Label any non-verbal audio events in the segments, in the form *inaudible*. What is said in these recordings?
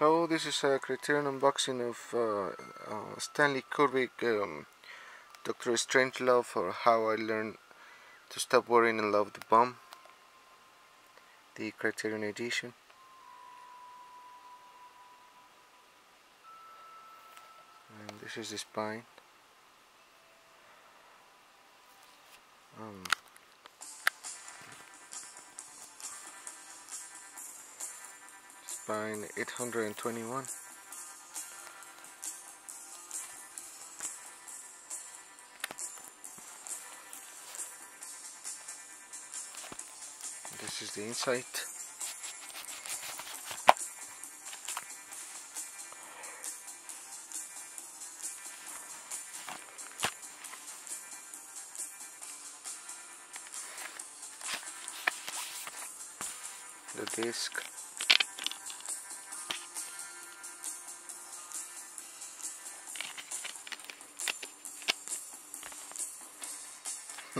Hello, this is a Criterion unboxing of uh, uh, Stanley Kubrick um, Doctor Strangelove or How I Learned to Stop Worrying and Love the Bomb. The Criterion edition. And this is the spine. Um, spine 821 this is the inside the disc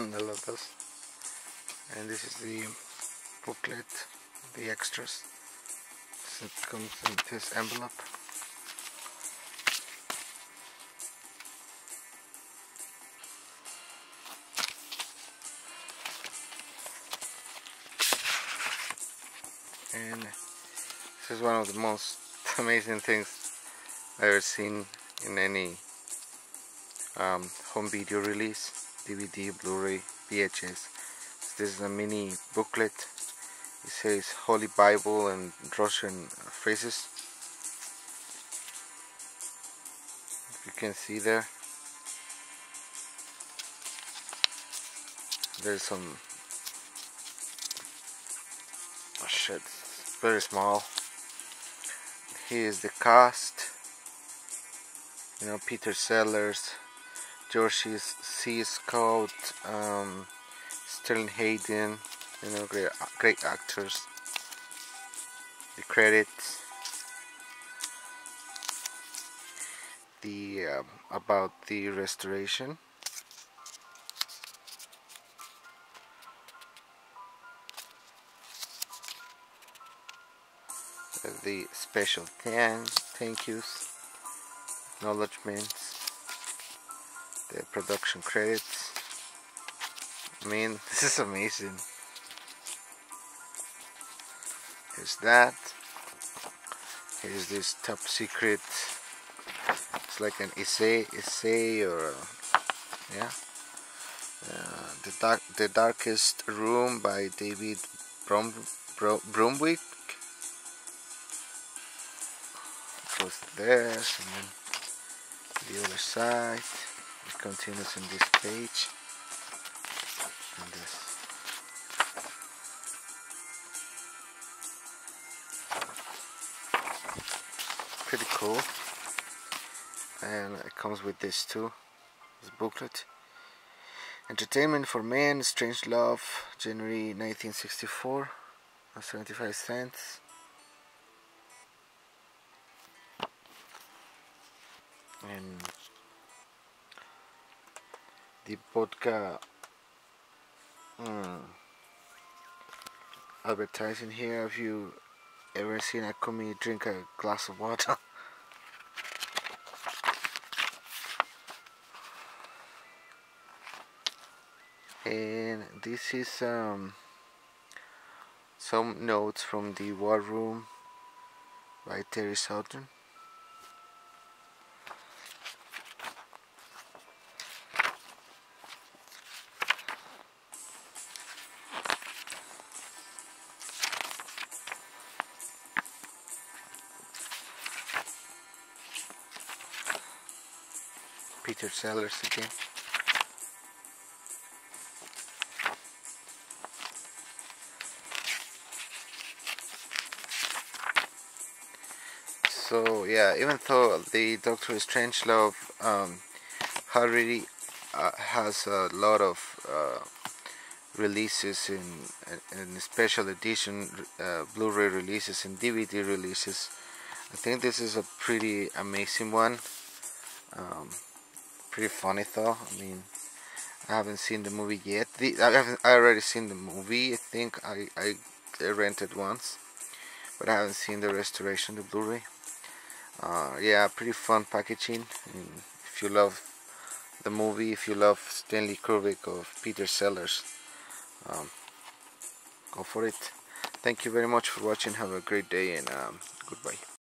the logos and this is the booklet the extras. So it comes in this envelope. And this is one of the most *laughs* amazing things I've ever seen in any um, home video release DVD, Blu-ray, VHS this is a mini booklet. It says Holy Bible and Russian phrases. If you can see there. There's some oh shit. Very small. Here is the cast. You know Peter Sellers George C. Scott um, Sterling Hayden you know great great actors. The credits. The um, about the restoration. The special thanks, thank yous, acknowledgements, the production credits. I mean, *laughs* this is amazing. Here's that. Here's this top secret. It's like an essay, essay or yeah. Uh, the dark, the darkest room by David Brom, Brom, Bromwich goes there and then the other side it continues in this page. And this. Pretty cool. And it comes with this too this booklet. Entertainment for Men strange love January 1964 75 cents. And the vodka mm, advertising here. Have you ever seen a commie drink a glass of water? *laughs* And this is um, some notes from the war room by Terry Southern Peter Sellers again. So yeah, even though the Doctor Strangelove um, already uh, has a lot of uh, releases in, in special edition uh, Blu-ray releases and DVD releases, I think this is a pretty amazing one. Um, pretty funny though. I mean, I haven't seen the movie yet. The, I haven't. I already seen the movie. I think I I rented once, but I haven't seen the restoration, the Blu-ray. Uh, yeah, pretty fun packaging. And if you love the movie, if you love Stanley Kubrick or Peter Sellers, um, go for it. Thank you very much for watching. Have a great day and um, goodbye.